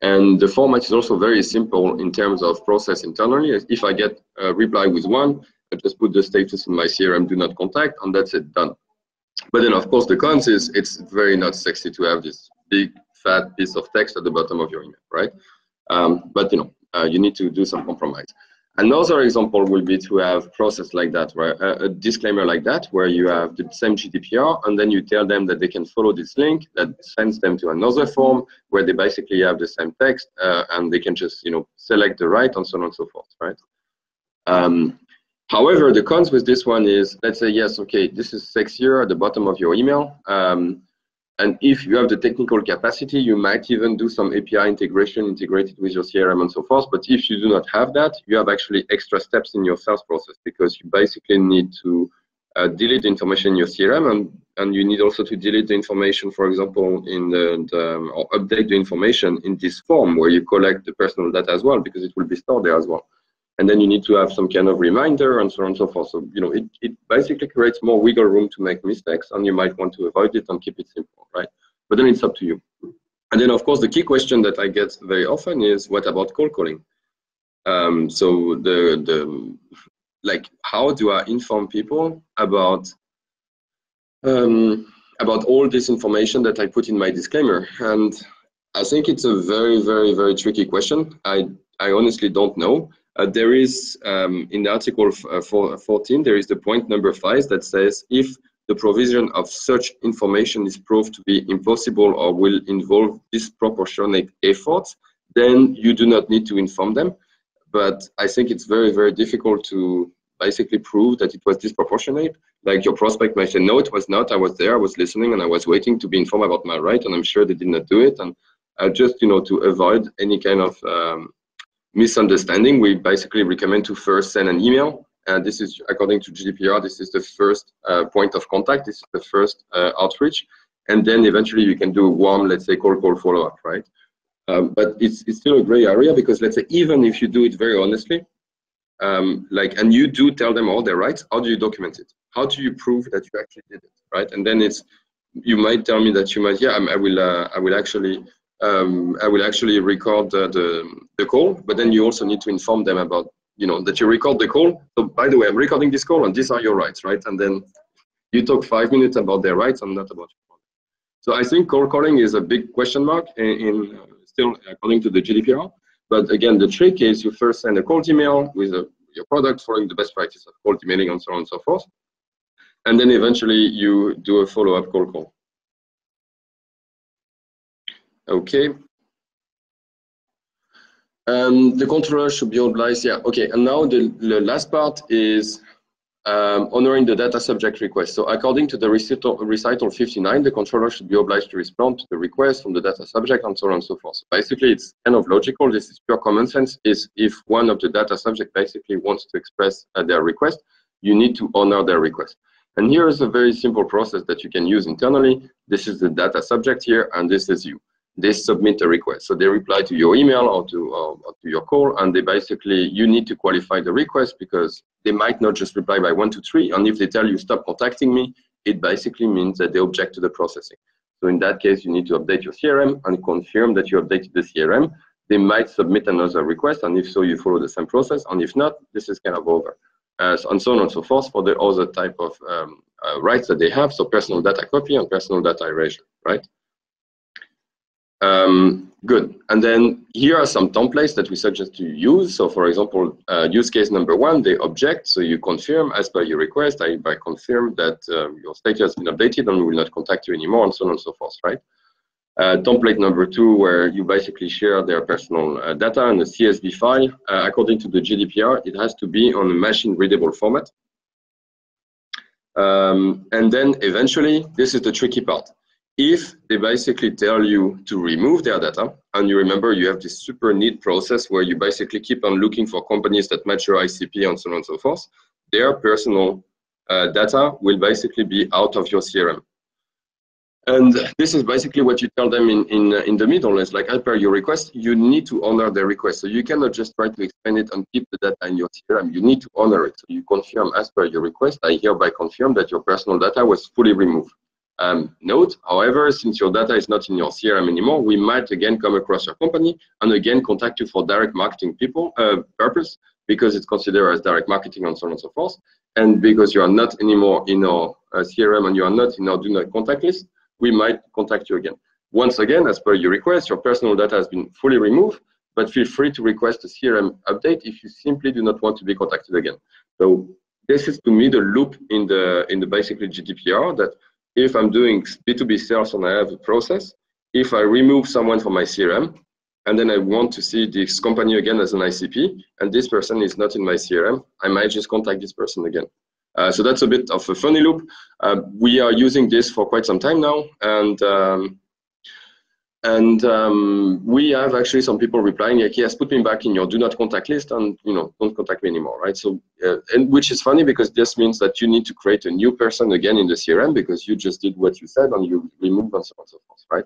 B: And the format is also very simple in terms of process internally. If I get a reply with one, I just put the status in my CRM, do not contact, and that's it, done. But then, of course, the cons is it's very not sexy to have this big, fat piece of text at the bottom of your email, right? Um, but, you know, uh, you need to do some compromise. Another example will be to have process like that, where a, a, disclaimer like that, where you have the same GDPR, and then you tell them that they can follow this link that sends them to another form where they basically have the same text, uh, and they can just you know select the right and so on and so forth, right? Um, However, the cons with this one is, let's say, yes, okay, this is sexier at the bottom of your email. Um, and if you have the technical capacity, you might even do some API integration integrated with your CRM and so forth. But if you do not have that, you have actually extra steps in your sales process because you basically need to uh, delete the information in your CRM and, and you need also to delete the information, for example, in the, the or update the information in this form where you collect the personal data as well because it will be stored there as well and then you need to have some kind of reminder and so on and so forth. So, you know, it, it basically creates more wiggle room to make mistakes and you might want to avoid it and keep it simple, right? But then it's up to you. And then, of course, the key question that I get very often is, what about cold calling? Um, so the, the, like, how do I inform people about, um, about all this information that I put in my disclaimer? And I think it's a very, very, very tricky question. I, I honestly don't know. Uh, there is, um, in article uh, 14, there is the point number five that says if the provision of such information is proved to be impossible or will involve disproportionate efforts, then you do not need to inform them. But I think it's very, very difficult to basically prove that it was disproportionate. Like your prospect might say, no, it was not. I was there, I was listening, and I was waiting to be informed about my right, and I'm sure they did not do it. And uh, just, you know, to avoid any kind of um, misunderstanding, we basically recommend to first send an email. And this is, according to GDPR, this is the first uh, point of contact. This is the first uh, outreach. And then eventually you can do a warm, let's say, call call follow-up, right? Um, but it's, it's still a gray area because let's say, even if you do it very honestly, um, like, and you do tell them all their rights, how do you document it? How do you prove that you actually did it, right? And then it's, you might tell me that you might, yeah, I will, uh, I will actually um, I will actually record the, the, the, call, but then you also need to inform them about, you know, that you record the call. So by the way, I'm recording this call and these are your rights, right? And then you talk five minutes about their rights and not about your So I think cold calling is a big question mark in, in uh, still according to the GDPR. But again, the trick is you first send a cold email with a, your product following the best practice of cold emailing and so on and so forth. And then eventually you do a follow-up call call. Okay. Um, the controller should be obliged, yeah, okay. And now the, the last part is um, honoring the data subject request. So according to the recital, recital 59, the controller should be obliged to respond to the request from the data subject and so on and so forth. Basically, it's kind of logical. This is pure common sense. Is if one of the data subject basically wants to express uh, their request, you need to honor their request. And here is a very simple process that you can use internally. This is the data subject here, and this is you they submit a request. So they reply to your email or to, or to your call, and they basically, you need to qualify the request because they might not just reply by one, two, three. And if they tell you stop contacting me, it basically means that they object to the processing. So in that case, you need to update your CRM and confirm that you updated the CRM. They might submit another request, and if so, you follow the same process. And if not, this is kind of over. Uh, and so on and so forth for the other type of um, uh, rights that they have, so personal data copy and personal data erasure, right? Um, good. And then here are some templates that we suggest to use. So for example, uh, use case number one, they object. So you confirm as per your request, I by confirm that uh, your status has been updated and we will not contact you anymore and so on and so forth, right? Uh, template number two, where you basically share their personal uh, data in a CSV file. Uh, according to the GDPR, it has to be on a machine readable format. Um, and then eventually, this is the tricky part if they basically tell you to remove their data, and you remember you have this super neat process where you basically keep on looking for companies that match your ICP and so on and so forth, their personal uh, data will basically be out of your CRM. And this is basically what you tell them in, in, in the middle. It's like, as per your request, you need to honor the request. So you cannot just try to expand it and keep the data in your CRM. You need to honor it. So you confirm, as per your request, I hereby confirm that your personal data was fully removed. Um, note, however, since your data is not in your CRM anymore, we might again come across your company and again contact you for direct marketing people uh, purpose because it's considered as direct marketing and so on and so forth. And because you are not anymore in our uh, CRM and you are not in our do not contact list, we might contact you again. Once again, as per your request, your personal data has been fully removed, but feel free to request a CRM update if you simply do not want to be contacted again. So this is to me the loop in the in the basically GDPR that if I'm doing B2B sales and I have a process, if I remove someone from my CRM, and then I want to see this company again as an ICP, and this person is not in my CRM, I might just contact this person again. Uh, so that's a bit of a funny loop. Uh, we are using this for quite some time now, and um, and um, we have actually some people replying like, yes, put me back in your do not contact list and, you know, don't contact me anymore, right? So, uh, and which is funny because this means that you need to create a new person again in the CRM because you just did what you said and you remove and so on and so forth, right?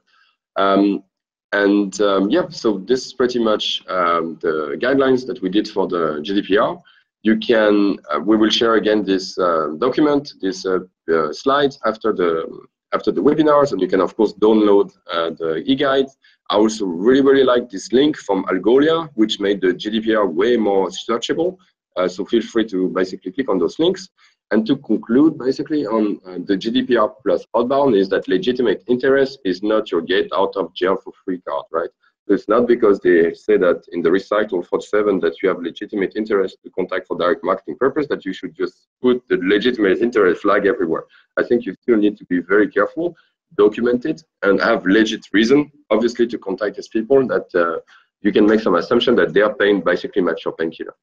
B: Um, and um, yeah, so this is pretty much um, the guidelines that we did for the GDPR. You can, uh, we will share again this uh, document, this uh, uh, slides after the after the webinars, and you can of course download uh, the e-guide. I also really, really like this link from Algolia, which made the GDPR way more searchable. Uh, so feel free to basically click on those links. And to conclude, basically, on uh, the GDPR plus outbound is that legitimate interest is not your get out of jail for free card, right? It's not because they say that in the recital 47 that you have legitimate interest to contact for direct marketing purpose that you should just put the legitimate interest flag everywhere. I think you still need to be very careful, document it, and have legit reason, obviously, to contact these people that uh, you can make some assumption that their pain basically match your painkiller.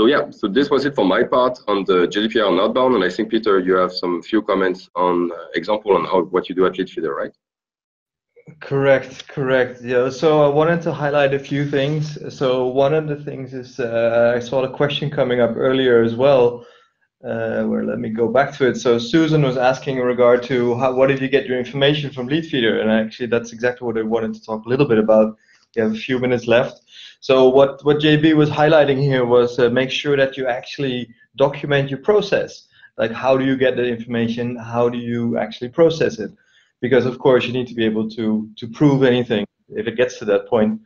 B: So yeah, so this was it for my part on the GDPR outbound, and I think Peter, you have some few comments on uh, example on how what you do at Leadfeeder, right?
A: Correct, correct. Yeah, so I wanted to highlight a few things. So one of the things is uh, I saw the question coming up earlier as well. Uh, where let me go back to it. So Susan was asking in regard to how, what did you get your information from Leadfeeder, and actually that's exactly what I wanted to talk a little bit about. We have a few minutes left. So what what JB was highlighting here was uh, make sure that you actually document your process. Like how do you get the information? How do you actually process it? Because of course you need to be able to to prove anything if it gets to that point.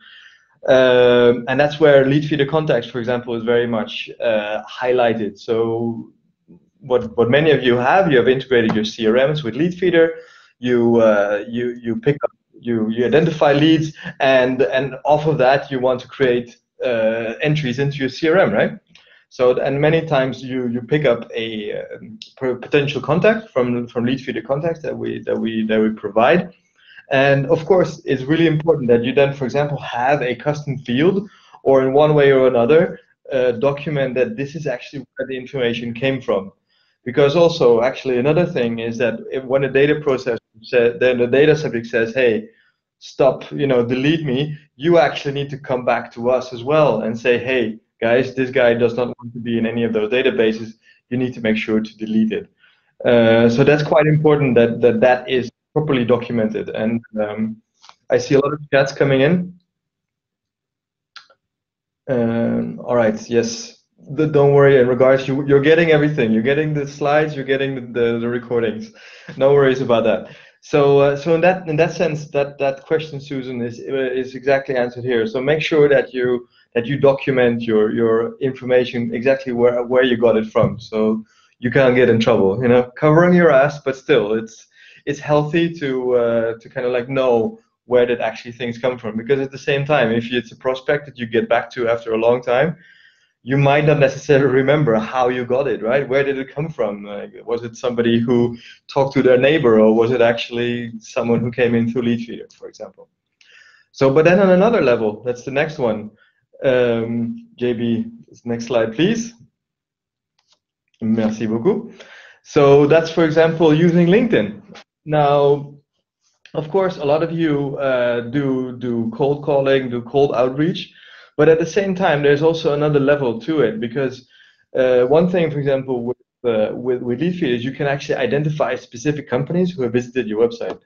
A: Um, and that's where Leadfeeder contacts, for example, is very much uh, highlighted. So what what many of you have, you have integrated your CRMs with Leadfeeder. You uh, you you pick up you you identify leads, and and off of that you want to create uh, entries into your CRM, right? So and many times you you pick up a uh, potential contact from from Leadfeeder contacts that we that we that we provide, and of course it's really important that you then, for example, have a custom field, or in one way or another, uh, document that this is actually where the information came from. Because also, actually, another thing is that when a data process says, then the data subject says, "Hey, stop, you know, delete me," you actually need to come back to us as well and say, "Hey." Guys, this guy does not want to be in any of those databases, you need to make sure to delete it. Uh, so that's quite important that that, that is properly documented. And um, I see a lot of chats coming in. Um, all right, yes. The, don't worry, in regards, you, you're getting everything. You're getting the slides, you're getting the, the, the recordings. No worries about that. So, uh, so in that in that sense, that that question, Susan, is is exactly answered here. So make sure that you that you document your your information exactly where where you got it from, so you can't get in trouble. You know, covering your ass, but still, it's it's healthy to uh, to kind of like know where did actually things come from because at the same time, if it's a prospect that you get back to after a long time, you might not necessarily remember how you got it, right? Where did it come from? Like, was it somebody who talked to their neighbor, or was it actually someone who came in through Leadfeeder, for example? So, but then on another level, that's the next one. Um, JB, next slide, please. Merci beaucoup. So that's, for example, using LinkedIn. Now, of course, a lot of you uh, do do cold calling, do cold outreach, but at the same time, there's also another level to it because uh, one thing, for example, with uh, with, with Leadfeed is you can actually identify specific companies who have visited your website.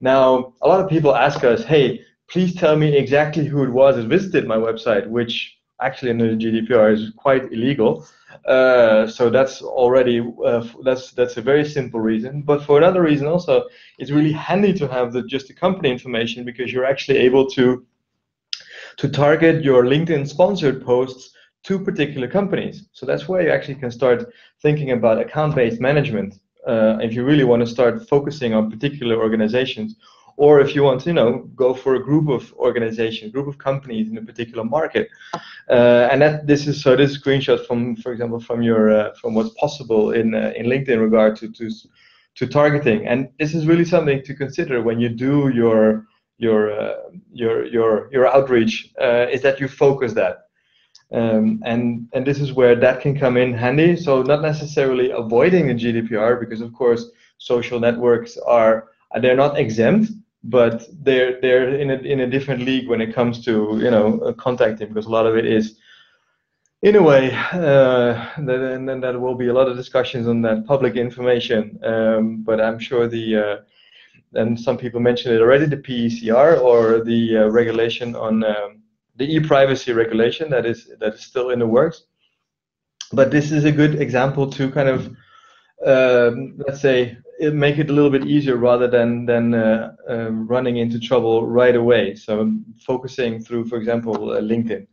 A: Now, a lot of people ask us, hey, please tell me exactly who it was that visited my website, which actually under the GDPR is quite illegal. Uh, so that's already uh, that's that's a very simple reason. But for another reason also, it's really handy to have the just the company information because you're actually able to to target your LinkedIn sponsored posts to particular companies. So that's where you actually can start thinking about account-based management. Uh, if you really want to start focusing on particular organizations or if you want to, you know, go for a group of organizations, group of companies in a particular market. Uh, and that this is so this screenshot from, for example, from your uh, from what's possible in uh, in LinkedIn in regard to to to targeting. And this is really something to consider when you do your your uh, your your your outreach uh, is that you focus that. Um, and and this is where that can come in handy. So not necessarily avoiding the GDPR because of course social networks are they're not exempt, but they're they're in a in a different league when it comes to you know contacting because a lot of it is in a way, uh, and then there will be a lot of discussions on that public information. Um, but I'm sure the uh, and some people mentioned it already, the PECR or the uh, regulation on um, the e-privacy regulation that is that is still in the works. But this is a good example to kind of um, let's say it make it a little bit easier rather than than uh, um, running into trouble right away. So I'm focusing through, for example, uh, LinkedIn.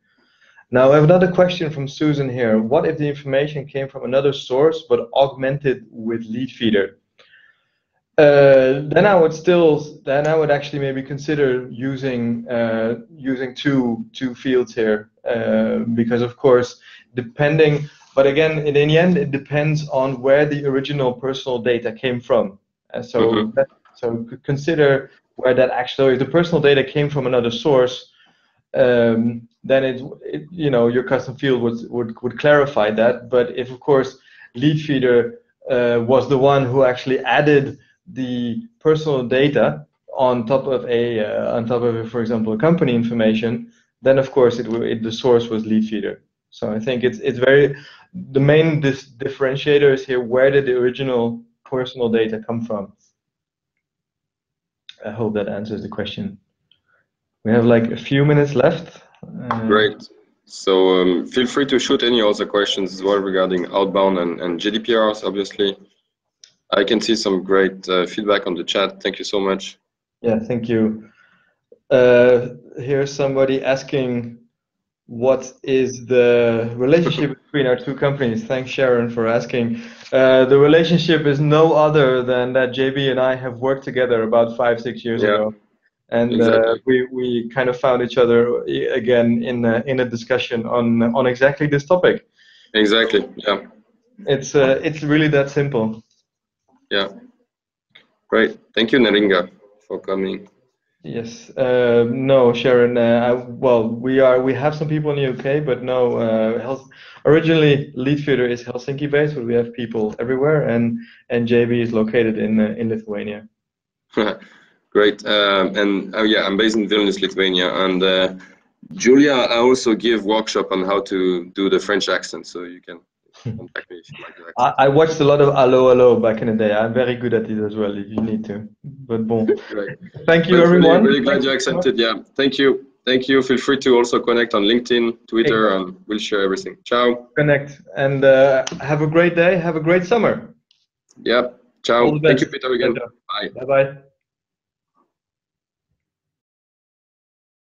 A: Now I have another question from Susan here. What if the information came from another source but augmented with Leadfeeder? Uh, then I would still, then I would actually maybe consider using uh, using two two fields here uh, because of course depending, but again in, the end it depends on where the original personal data came from. so mm -hmm. that, so consider where that actually if the personal data came from another source, um, then it, it, you know your custom field would, would would clarify that. But if of course Leadfeeder uh, was the one who actually added the personal data on top of a uh, on top of for example a company information, then of course it, it the source was Leadfeeder. So I think it's it's very the main dis differentiator is here. Where did the original personal data come from? I hope that answers the question. We have like a few minutes left.
B: Uh, Great. So um, feel free to shoot any other questions as well regarding outbound and, and GDPRs, obviously. I can see some great uh, feedback on the chat. Thank you so much.
A: Yeah, thank you. Uh, here's somebody asking what is the relationship between our two companies. Thanks, Sharon, for asking. Uh, the relationship is no other than that JB and I have worked together about five, six years yeah. ago and uh, exactly. uh, we we kind of found each other again in a, in a discussion on on exactly this topic.
B: Exactly. Yeah.
A: It's uh, it's really that simple.
B: Yeah. Great. Thank you, Neringa, for coming.
A: Yes. Uh, no, Sharon. Uh, I, well, we are. We have some people in the UK, but no. Uh, health, originally, Leadfeeder is Helsinki based, but we have people everywhere, and and JB is located in uh, in Lithuania.
B: Great. Um, and uh, yeah, I'm based in Vilnius, Lithuania. And uh, Julia, I also give workshop on how to do the French accent, so you can contact me if you like
A: I, I, watched a lot of Allo Allo back in the day. I'm very good at it as well if you need to. But bon. Thank you, everyone.
B: Really, really glad you accepted. Yeah. Thank you. Thank you. Feel free to also connect on LinkedIn, Twitter, and we'll share everything. Ciao.
A: Connect and uh, have a great day. Have a great summer.
B: Yeah. Ciao. Thank you, Peter, again. Bye.
A: Bye bye.